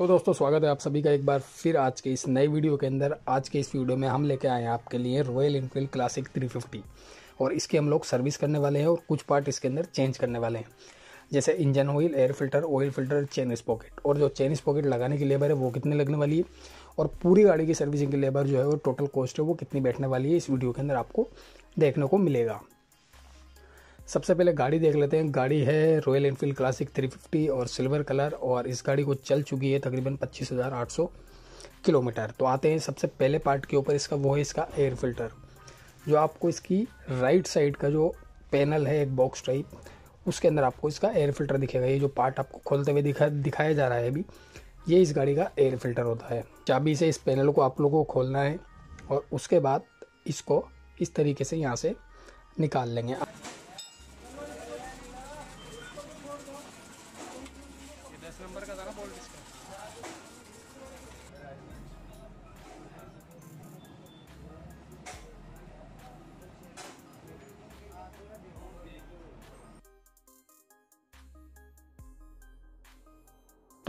तो दोस्तों, स्वागत है आप सभी का एक बार फिर आज के इस नए वीडियो के अंदर। आज के इस वीडियो में हम लेके आए हैं आपके लिए रॉयल इनफील्ड क्लासिक 350 और इसकी हम लोग सर्विस करने वाले हैं और कुछ पार्ट इसके अंदर चेंज करने वाले हैं। जैसे engine oil air filter oil filter chain sprocket और जो चेन स्पॉकेट लगाने की लेबर है, वो कितने लगने वाली है? और पूरी गाड़ी की सर्विसिंग की लेबर जो है, वो टोटल कॉस्ट है, वो कितनी बैठने वाली है, इस वीडियो के अंदर आपको देखने को मिलेगा। सबसे पहले गाड़ी देख लेते हैं। गाड़ी है रॉयल एनफील्ड क्लासिक 350 और सिल्वर कलर और इस गाड़ी को चल चुकी है तकरीबन 25,800 किलोमीटर। तो आते हैं सबसे पहले पार्ट के ऊपर इसका वो है इसका एयर फ़िल्टर जो आपको इसकी राइट साइड का जो पैनल है एक बॉक्स टाइप उसके अंदर आपको इसका एयर फ़िल्टर दिखेगा। ये जो पार्ट आपको खोलते हुए दिखा दिखाया जा रहा है अभी ये इस गाड़ी का एयर फ़िल्टर होता है। चाबी से इस पैनल को आप लोगों को खोलना है और उसके बाद इसको इस तरीके से यहाँ से निकाल लेंगे।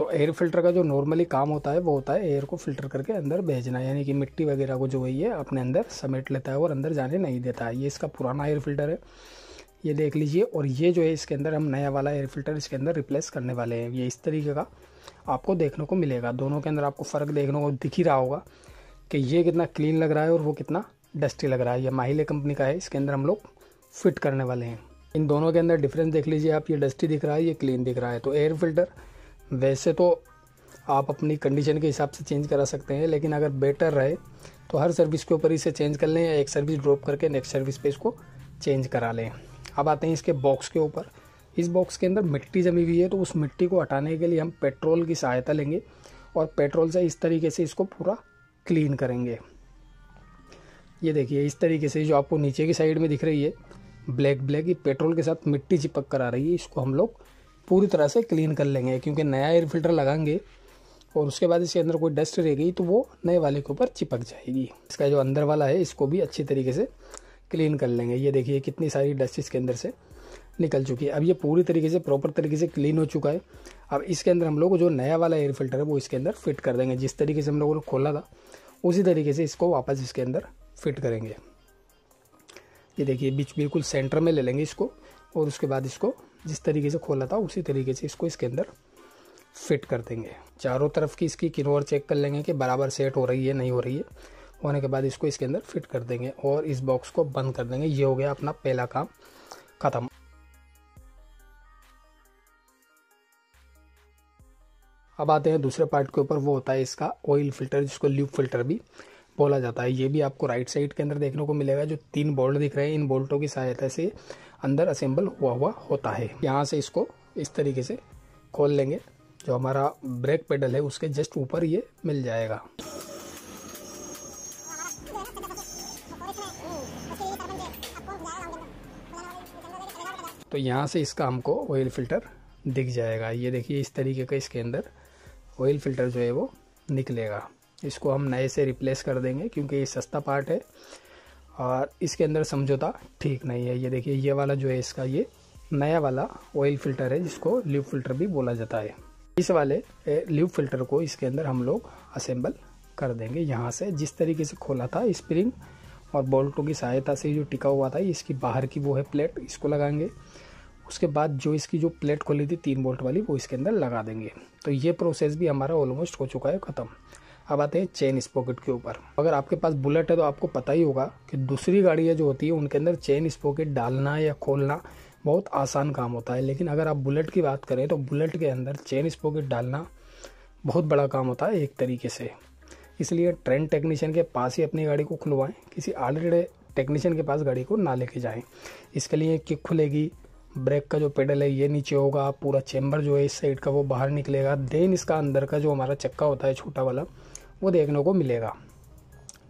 तो एयर फ़िल्टर का जो नॉर्मली काम होता है, वो होता है एयर को फ़िल्टर करके अंदर भेजना, यानी कि मिट्टी वगैरह को जो है ये अपने अंदर समेट लेता है और अंदर जाने नहीं देता है। ये इसका पुराना एयर फ़िल्टर है। ये देख लीजिए, और ये जो है इसके अंदर हम नया वाला एयर फ़िल्टर इसके अंदर रिप्लेस करने वाले हैं। ये इस तरीके का आपको देखने को मिलेगा। दोनों के अंदर आपको फ़र्क देखने को दिख ही रहा होगा कि ये कितना क्लीन लग रहा है और वो कितना डस्टी लग रहा है। ये माहिले कंपनी का है, इसके अंदर हम लोग फिट करने वाले हैं। इन दोनों के अंदर डिफरेंस देख लीजिए आप, ये डस्टी दिख रहा है, ये क्लीन दिख रहा है। तो एयर फ़िल्टर वैसे तो आप अपनी कंडीशन के हिसाब से चेंज करा सकते हैं, लेकिन अगर बेटर रहे तो हर सर्विस के ऊपर इसे चेंज कर लें या एक सर्विस ड्रॉप करके नेक्स्ट सर्विस पे इसको चेंज करा लें। अब आते हैं इसके बॉक्स के ऊपर। इस बॉक्स के अंदर मिट्टी जमी हुई है तो उस मिट्टी को हटाने के लिए हम पेट्रोल की सहायता लेंगे और पेट्रोल से इस तरीके से इसको पूरा क्लीन करेंगे। ये देखिए, इस तरीके से जो आपको नीचे की साइड में दिख रही है ब्लैक ब्लैक ये पेट्रोल के साथ मिट्टी चिपक कर आ रही है, इसको हम लोग पूरी तरह से क्लीन कर लेंगे, क्योंकि नया एयर फ़िल्टर लगाएँगे और उसके बाद इसके अंदर कोई डस्ट रह गई तो वो नए वाले के ऊपर चिपक जाएगी। इसका जो अंदर वाला है, इसको भी अच्छी तरीके से क्लीन कर लेंगे। ये देखिए कितनी सारी डस्ट इसके अंदर से निकल चुकी है। अब ये पूरी तरीके से प्रॉपर तरीके से क्लीन हो चुका है। अब इसके अंदर हम लोग जो नया वाला एयर फ़िल्टर है, वो इसके अंदर फिट कर देंगे। जिस तरीके से हम लोगों ने खोला था, उसी तरीके से इसको वापस इसके अंदर फिट करेंगे। ये देखिए, बीच बिल्कुल सेंटर में ले लेंगे इसको। और उसके बाद इसको जिस तरीके से खोला था, उसी तरीके से इसको इसके अंदर फिट कर देंगे। चारों तरफ़ की इसकी किनोर चेक कर लेंगे कि बराबर सेट हो रही है, नहीं हो रही है। होने के बाद इसको इसके अंदर फिट कर देंगे और इस बॉक्स को बंद कर देंगे। ये हो गया अपना पहला काम, ख़त्म। अब आते हैं दूसरे पार्ट के ऊपर, वो होता है इसका ऑयल फ़िल्टर जिसको ल्यूब फ़िल्टर भी बोला जाता है। ये भी आपको राइट साइड के अंदर देखने को मिलेगा जो तीन बोल्ट दिख रहे हैं। इन बोल्टों की सहायता से अंदर असेंबल हुआ हुआ होता है। यहाँ से इसको इस तरीके से खोल लेंगे। जो हमारा ब्रेक पेडल है, उसके जस्ट ऊपर ये मिल जाएगा। तो यहाँ से इसका हमको ऑयल फ़िल्टर दिख जाएगा। ये देखिए, इस तरीके का इसके अंदर ऑयल फ़िल्टर जो है वो निकलेगा। इसको हम नए से रिप्लेस कर देंगे क्योंकि ये सस्ता पार्ट है। और इसके अंदर समझौता ठीक नहीं है। ये देखिए, ये वाला जो है इसका, ये नया वाला ऑयल फ़िल्टर है, जिसको ल्यूब फ़िल्टर भी बोला जाता है। इस वाले ल्यूब फ़िल्टर को इसके अंदर हम लोग असेंबल कर देंगे यहाँ से। जिस तरीके से खोला था स्प्रिंग और बोल्टों की सहायता से जो टिका हुआ था इसकी बाहर की वो है प्लेट इसको लगाएँगे। उसके बाद जो इसकी जो प्लेट खोली थी, तीन बोल्ट वाली, वो इसके अंदर लगा देंगे। तो ये प्रोसेस भी हमारा ऑलमोस्ट हो चुका है, ख़त्म। अब आते हैं चेन स्पोकेट के ऊपर। अगर आपके पास बुलेट है तो आपको पता ही होगा कि दूसरी गाड़ियाँ जो होती है, उनके अंदर चेन स्पोकेट डालना या खोलना बहुत आसान काम होता है। लेकिन अगर आप बुलेट की बात करें तो बुलेट के अंदर चेन स्पॉकेट डालना बहुत बड़ा काम होता है एक तरीके से। इसलिए ट्रेंड टेक्नीशियन के पास ही अपनी गाड़ी को खुलवाएँ, किसी ऑलरेडी टेक्नीशियन के पास गाड़ी को ना लेके जाएँ। इसके लिए किक खुलेगी, ब्रेक का जो पेडल है ये नीचे होगा, पूरा चेम्बर जो है इस साइड का वो बाहर निकलेगा। देन इसका अंदर का जो हमारा चक्का होता है, छोटा वाला वो देखने को मिलेगा।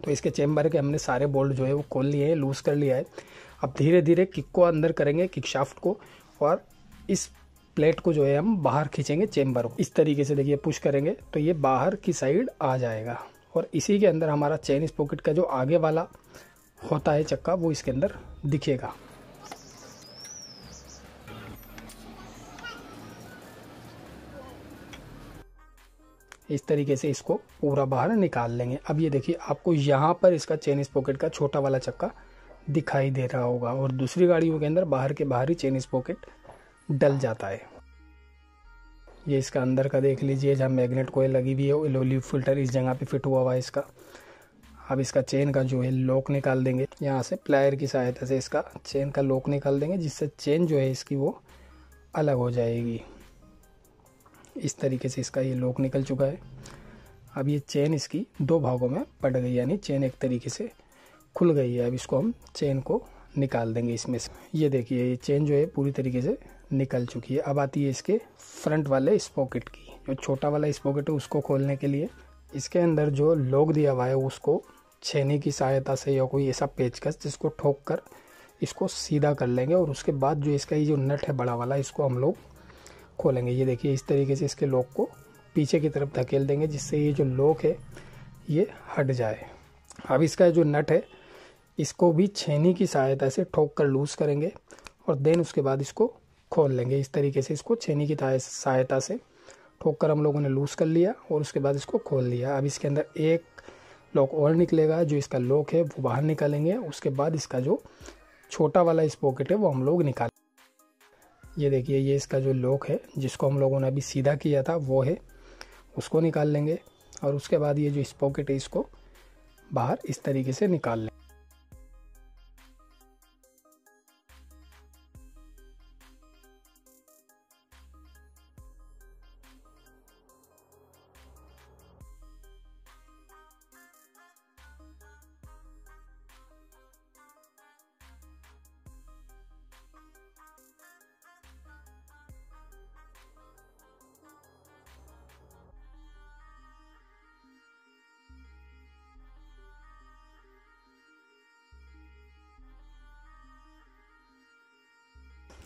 तो इसके चैम्बर के हमने सारे बोल्ट जो है वो खोल लिए हैं लूज़ कर लिया है। अब धीरे धीरे किक को अंदर करेंगे किक शाफ्ट को, और इस प्लेट को जो है हम बाहर खींचेंगे चैम्बर को। इस तरीके से देखिए पुश करेंगे तो ये बाहर की साइड आ जाएगा। और इसी के अंदर हमारा चेन पॉकेट का जो आगे वाला होता है चक्का, वो इसके अंदर दिखेगा। इस तरीके से इसको पूरा बाहर निकाल लेंगे। अब ये देखिए, आपको यहाँ पर इसका चेन इस पॉकेट का छोटा वाला चक्का दिखाई दे रहा होगा और दूसरी गाड़ियों के अंदर बाहर के बाहर ही चेन इस पॉकेट डल जाता है। ये इसका अंदर का देख लीजिए, जहाँ मैग्नेट कोयल लगी हुई है लोली फ़िल्टर इस जगह पे फिट हुआ हुआ है इसका। अब इसका चेन का जो है लॉक निकाल देंगे। यहाँ से प्लायर की सहायता से इसका चेन का लॉक निकाल देंगे, जिससे चेन जो है इसकी वो अलग हो जाएगी। इस तरीके से इसका ये लोक निकल चुका है। अब ये चेन इसकी दो भागों में पड़ गई, यानी चेन एक तरीके से खुल गई है। अब इसको हम चेन को निकाल देंगे इसमें से। ये देखिए, ये चेन जो है पूरी तरीके से निकल चुकी है। अब आती है इसके फ्रंट वाले स्पॉकेट की। जो छोटा वाला स्पॉकेट है, उसको खोलने के लिए इसके अंदर जो लॉक दिया हुआ है, उसको छेनी की सहायता से या कोई ऐसा पेचकस जिसको ठोक कर इसको सीधा कर लेंगे और उसके बाद जो इसका ये जो नट है बड़ा वाला, इसको हम लोग खोलेंगे। ये देखिए, इस तरीके से इसके लॉक को पीछे की तरफ़ धकेल देंगे, जिससे ये जो लॉक है, ये हट जाए। अब इसका जो नट है, इसको भी छेनी की सहायता से ठोक कर लूज़ करेंगे और देन उसके बाद इसको खोल लेंगे। इस तरीके से इसको छेनी की सहायता से ठोक कर हम लोगों ने लूज़ कर लिया और उसके बाद इसको खोल लिया। अब इसके अंदर एक लॉक और निकलेगा। जो इसका लॉक है, वो बाहर निकालेंगे। उसके बाद इसका जो छोटा वाला इस पॉकेट है, वो हम लोग निकाल ये देखिए, ये इसका जो लॉक है, जिसको हम लोगों ने अभी सीधा किया था, वो है। उसको निकाल लेंगे और उसके बाद ये जो इस पॉकेट है, इसको बाहर इस तरीके से निकाल लेंगे।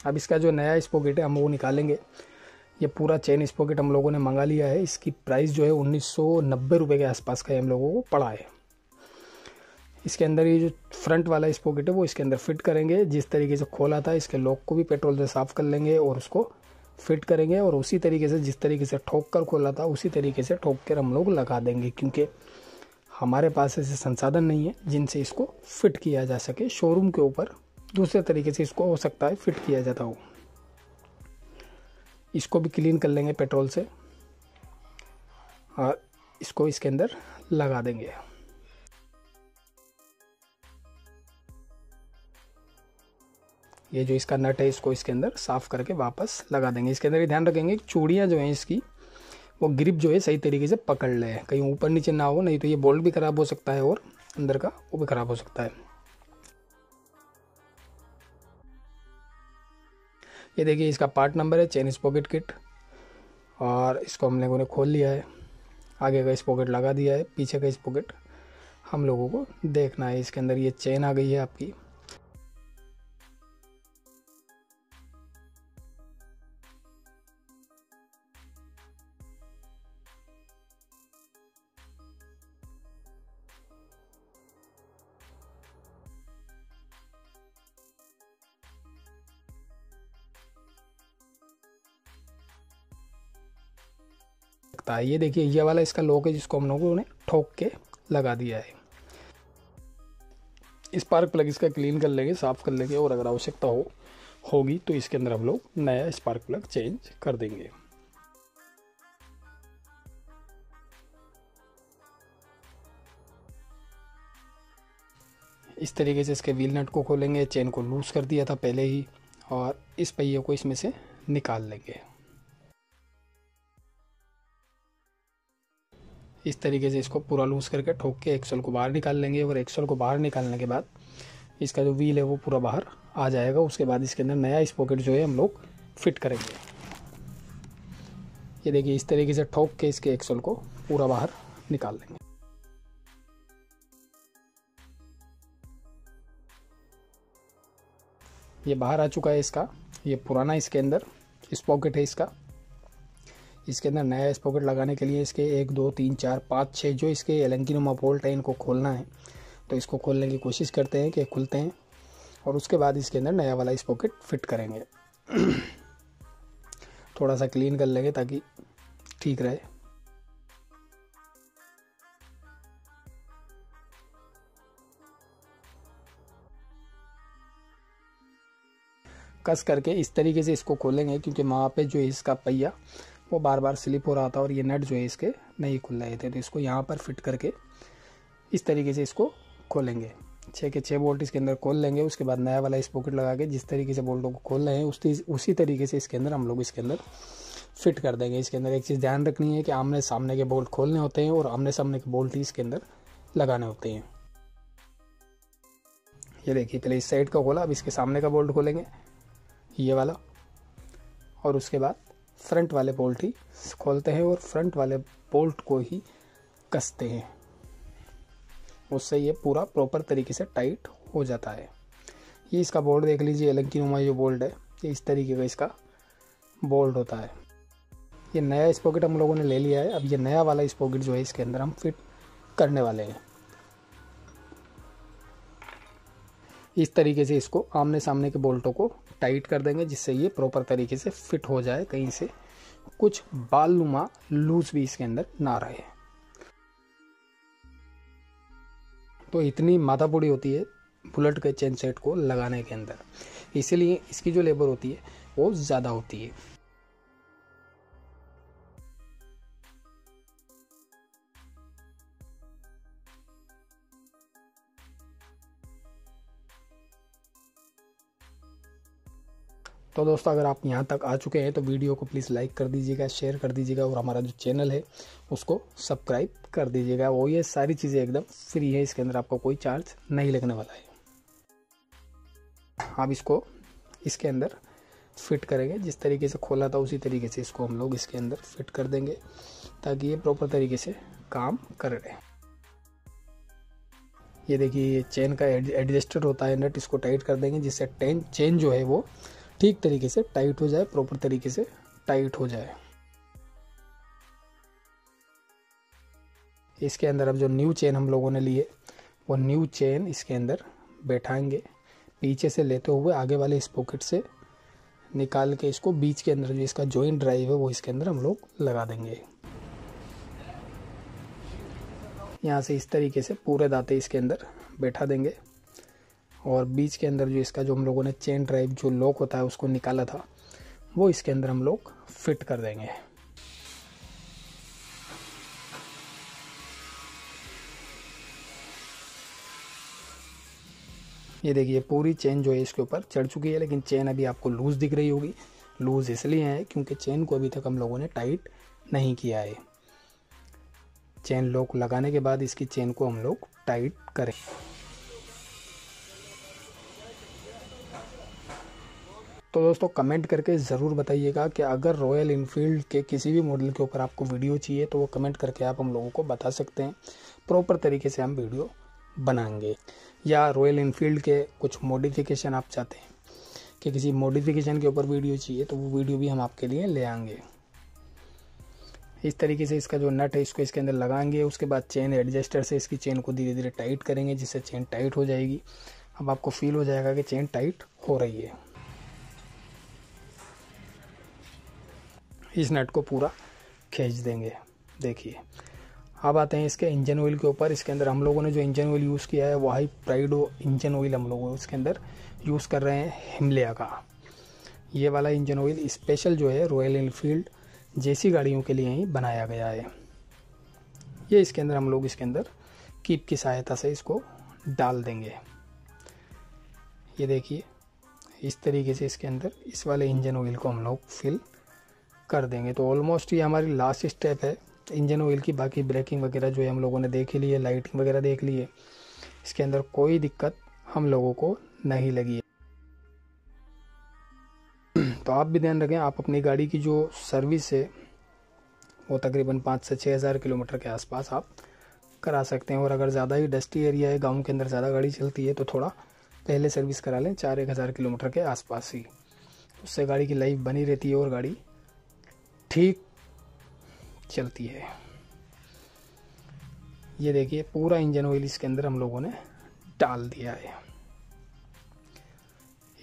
अब इसका जो नया स्पोकेट है, हम वो निकालेंगे। ये पूरा चेन स्पोकेट हम लोगों ने मंगा लिया है। इसकी प्राइस जो है, उन्नीस सौ के आसपास का हम लोगों को पड़ा है। इसके अंदर ये जो फ्रंट वाला स्पोकेट है, वो इसके अंदर फिट करेंगे। जिस तरीके से खोला था, इसके लॉक को भी पेट्रोल से साफ़ कर लेंगे और उसको फिट करेंगे और उसी तरीके से, जिस तरीके से ठोक कर खोला था, उसी तरीके से ठोक कर हम लोग लगा देंगे। क्योंकि हमारे पास ऐसे संसाधन नहीं है जिनसे इसको फिट किया जा सके। शोरूम के ऊपर दूसरे तरीके से इसको हो सकता है, फिट किया जाता हो। इसको भी क्लीन कर लेंगे पेट्रोल से। और इसको इसके अंदर लगा देंगे। ये जो इसका नट है, इसको इसके अंदर साफ़ करके वापस लगा देंगे। इसके अंदर ये ध्यान रखेंगे चूड़ियाँ जो हैं इसकी, वो ग्रिप जो है सही तरीके से पकड़ ले। कहीं ऊपर नीचे ना हो, नहीं तो ये बोल्ट भी ख़राब हो सकता है और अंदर का वो भी ख़राब हो सकता है। ये देखिए, इसका पार्ट नंबर है चेन पॉकेट किट और इसको हम लोगों ने खोल लिया है। आगे का इस पॉकेट लगा दिया है, पीछे का इस पॉकेट हम लोगों को देखना है। इसके अंदर ये चेन आ गई है आपकी। सकता है। ये देखिए, ये वाला इसका लॉक है जिसको हम लोगों ने ठोक के लगा दिया है। स्पार्क प्लग इसका क्लीन कर लेंगे, साफ़ कर लेंगे और अगर आवश्यकता हो, होगी तो इसके अंदर हम लोग नया स्पार्क प्लग चेंज कर देंगे। इस तरीके से इसके व्हील नट को खोलेंगे चेन को लूज़ कर दिया था पहले ही, और इस पहिए को इसमें से निकाल लेंगे। इस तरीके से इसको पूरा लूज़ करके ठोक के एक्सल को बाहर निकाल लेंगे। और एक्सल को बाहर निकालने के बाद इसका जो व्हील है वो पूरा बाहर आ जाएगा। उसके बाद इसके अंदर नया स्पॉकेट जो है हम लोग फिट करेंगे। ये देखिए, इस तरीके से ठोक के इसके एक्सल को पूरा बाहर निकाल लेंगे। ये बाहर आ चुका है इसका। ये पुराना इसके अंदर स्पॉकेट है इसका। इसके अंदर नया स्पॉकेट लगाने के लिए इसके एक, दो, तीन, चार, पाँच छः जो इसके एलंकिनोमा बोल्ट है इनको खोलना है तो इसको खोलने की कोशिश करते हैं कि खुलते हैं और उसके बाद इसके अंदर नया वाला स्पॉकेट फिट करेंगे। थोड़ा सा क्लीन कर लेंगे ताकि ठीक रहे। कस करके इस तरीके से इसको खोलेंगे, क्योंकि वहाँ पे जो इसका पहिया वो बार बार स्लिप हो रहा था और ये नट जो है इसके नहीं खुल रहे थे तो इसको यहाँ पर फिट करके इस तरीके से इसको खोलेंगे। छः के छः बोल्ट इसके अंदर खोल लेंगे, उसके बाद नया वाला इस पॉकेट लगा के जिस तरीके से बोल्टों को खोल रहे हैं, उस उसी तरीके से इसके अंदर हम लोग इसके अंदर फिट कर देंगे। इसके अंदर एक चीज़ ध्यान रखनी है कि आमने सामने के बोल्ट खोलने होते हैं और आमने सामने के बोल्ट ही इसके अंदर लगाने होते हैं। ये देखिए, पहले इस साइड का खोला, अब इसके सामने का बोल्ट खोलेंगे, ये वाला, और उसके बाद फ्रंट वाले बोल्ट ही खोलते हैं और फ्रंट वाले बोल्ट को ही कसते हैं। उससे ये पूरा प्रॉपर तरीके से टाइट हो जाता है। ये इसका बोल्ट देख लीजिए अलग की नुमा जो बोल्ट है, ये इस तरीके का इसका बोल्ट होता है। ये नया स्पॉकेट हम लोगों ने ले लिया है। अब ये नया वाला स्पॉकेट जो है, इसके अंदर हम फिट करने वाले हैं। इस तरीके से इसको आमने सामने के बोल्टों को टाइट कर देंगे जिससे ये प्रॉपर तरीके से फिट हो जाए, कहीं से कुछ बाल नुमा लूज भी इसके अंदर ना रहे। तो इतनी माथापुड़ी होती है बुलेट के चेन सेट को लगाने के अंदर। इसीलिए इसकी जो लेबर होती है, वो ज़्यादा होती है। तो दोस्तों, अगर आप यहाँ तक आ चुके हैं तो वीडियो को प्लीज़ लाइक कर दीजिएगा शेयर कर दीजिएगा, और हमारा जो चैनल है, उसको सब्सक्राइब कर दीजिएगा। वो ये सारी चीज़ें एकदम फ्री है, इसके अंदर आपको कोई चार्ज नहीं लगने वाला है। आप इसको, इसके अंदर फिट करेंगे। जिस तरीके से खोला था, उसी तरीके से इसको हम लोग इसके अंदर फिट कर देंगे, ताकि ये प्रॉपर तरीके से काम कर रहे। ये देखिए, ये चेन का एडजस्टर होता है नट इसको टाइट कर देंगे, जिससे टेन चेन जो है वो ठीक तरीके से टाइट हो जाए प्रॉपर तरीके से टाइट हो जाए। इसके अंदर अब जो न्यू चेन हम लोगों ने लिए, वो न्यू चेन इसके अंदर बैठाएँगे। पीछे से लेते हुए आगे वाले इस पॉकेट से निकाल के इसको बीच के अंदर जो इसका जॉइंट ड्राइव है, वो इसके अंदर हम लोग लगा देंगे। यहाँ से इस तरीके से पूरे दाते इसके अंदर बैठा देंगे। और बीच के अंदर जो इसका जो हम लोगों ने चेन ड्राइव जो लॉक होता है, उसको निकाला था, वो इसके अंदर हम लोग फिट कर देंगे। ये देखिए, पूरी चेन जो है इसके ऊपर चढ़ चुकी है, लेकिन चेन अभी आपको लूज दिख रही होगी। लूज इसलिए है क्योंकि चेन को अभी तक हम लोगों ने टाइट नहीं किया है। चेन लॉक लगाने के बाद इसकी चेन को हम लोग टाइट करें। तो दोस्तों कमेंट करके ज़रूर बताइएगा कि अगर रॉयल इनफील्ड के किसी भी मॉडल के ऊपर आपको वीडियो चाहिए तो वो कमेंट करके आप हम लोगों को बता सकते हैं। प्रॉपर तरीके से हम वीडियो बनाएँगे। या रॉयल इनफील्ड के कुछ मॉडिफिकेशन आप चाहते हैं कि किसी मॉडिफिकेशन के ऊपर वीडियो चाहिए तो वो वीडियो भी हम आपके लिए ले आएँगे। इस तरीके से इसका जो नट है, इसको इसके अंदर लगाएँगे। उसके बाद चेन एडजस्टर से इसकी चेन को धीरे धीरे टाइट करेंगे, जिससे चेन टाइट हो जाएगी। अब आपको फील हो जाएगा कि चेन टाइट हो रही है। इस नट को पूरा खींच देंगे। देखिए, अब आते हैं इसके इंजन ऑयल के ऊपर। इसके अंदर हम लोगों ने जो इंजन ऑयल यूज़ किया है, वो हाई प्राइडो इंजन ऑयल हम लोग इसके अंदर यूज़ कर रहे हैं हिमलिया का। ये वाला इंजन ऑयल स्पेशल जो है रॉयल इनफील्ड जैसी गाड़ियों के लिए ही बनाया गया है। ये इसके अंदर हम लोग इसके अंदर कीप की सहायता से इसको डाल देंगे। ये देखिए, इस तरीके से इसके अंदर इस वाले इंजन ऑयल को हम लोग फिल कर देंगे। तो ऑलमोस्ट ये हमारी लास्ट स्टेप है। इंजन ऑयल की बाकी ब्रेकिंग वगैरह जो है हम लोगों ने देख ही ली है लाइटिंग वगैरह देख ली है इसके अंदर कोई दिक्कत हम लोगों को नहीं लगी है। तो आप भी ध्यान रखें, आप अपनी गाड़ी की जो सर्विस है, वो तकरीबन पाँच से छः हज़ार किलोमीटर के आसपास आप करा सकते हैं। और अगर ज़्यादा ही डस्टी एरिया है, गाँव के अंदर ज़्यादा गाड़ी चलती है तो थोड़ा पहले सर्विस करा लें, चार एक हज़ार किलोमीटर के आसपास ही। उससे गाड़ी की लाइफ बनी रहती है और गाड़ी ठीक चलती है। ये देखिए, पूरा इंजन ऑयल इसके अंदर हम लोगों ने डाल दिया है।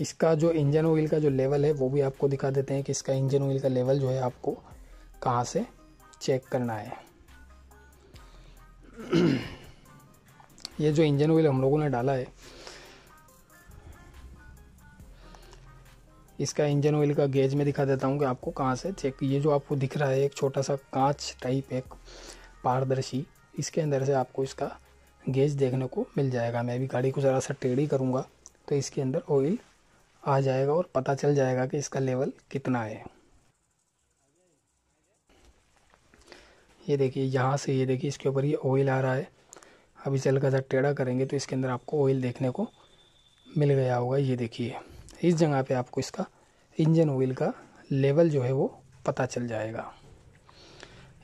इसका जो इंजन ऑयल का जो लेवल है, वो भी आपको दिखा देते हैं कि इसका इंजन ऑयल का लेवल जो है आपको कहाँ से चेक करना है। ये जो इंजन ऑयल हम लोगों ने डाला है इसका इंजन ऑयल का गेज में दिखा देता हूँ कि आपको कहाँ से चेक ये जो आपको दिख रहा है, एक छोटा सा कांच टाइप एक पारदर्शी, इसके अंदर से आपको इसका गेज देखने को मिल जाएगा। मैं भी गाड़ी को ज़रा सा टेढ़ी करूँगा तो इसके अंदर ऑयल आ जाएगा और पता चल जाएगा कि इसका लेवल कितना है। ये देखिए, यहाँ से ये देखिए, इसके ऊपर ये ऑयल आ रहा है। अभी चल कर टेढ़ा करेंगे तो इसके अंदर आपको ऑयल देखने को मिल गया होगा। ये देखिए। इस जगह पे आपको इसका इंजन ऑयल का लेवल जो है वो पता चल जाएगा।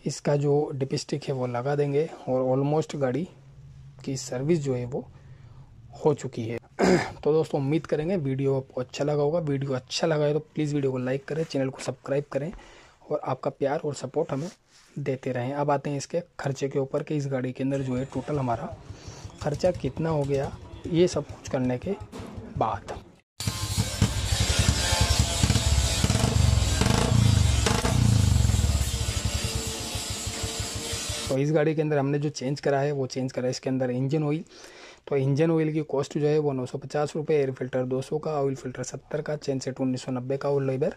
इसका जो डिपिस्टिक है वो लगा देंगे और ऑलमोस्ट गाड़ी की सर्विस जो है वो हो चुकी है। तो दोस्तों, उम्मीद करेंगे वीडियो आपको अच्छा लगा होगा। वीडियो अच्छा लगा है तो प्लीज़ वीडियो को लाइक करें चैनल को सब्सक्राइब करें और आपका प्यार और सपोर्ट हमें देते रहें। अब आते हैं इसके खर्चे के ऊपर कि, इस गाड़ी के अंदर जो है टोटल हमारा खर्चा कितना हो गया, ये सब कुछ करने के बाद। तो इस गाड़ी के अंदर हमने जो चेंज करा है, वो चेंज करा है। इसके अंदर इंजन ऑयल तो इंजन ऑयल की कॉस्ट जो है वो नौ सौ पचास रुपये एयर फ़िल्टर दो सौ का ऑयल फ़िल्टर सत्तर का चेन सेट उन्नीस सौ नब्बे का और लेबर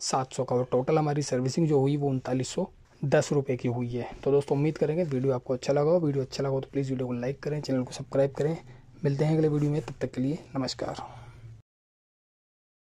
सात सौ का। और टोटल हमारी सर्विसिंग जो हुई वो उनतालीस सौ दस रुपये की हुई है। तो दोस्तों, उम्मीद करेंगे वीडियो आपको अच्छा लगा हो। वीडियो अच्छा लगा हो तो प्लीज़ वीडियो को लाइक करें चैनल को सब्सक्राइब करें। मिलते हैं अगले वीडियो में। तब तक के लिए नमस्कार।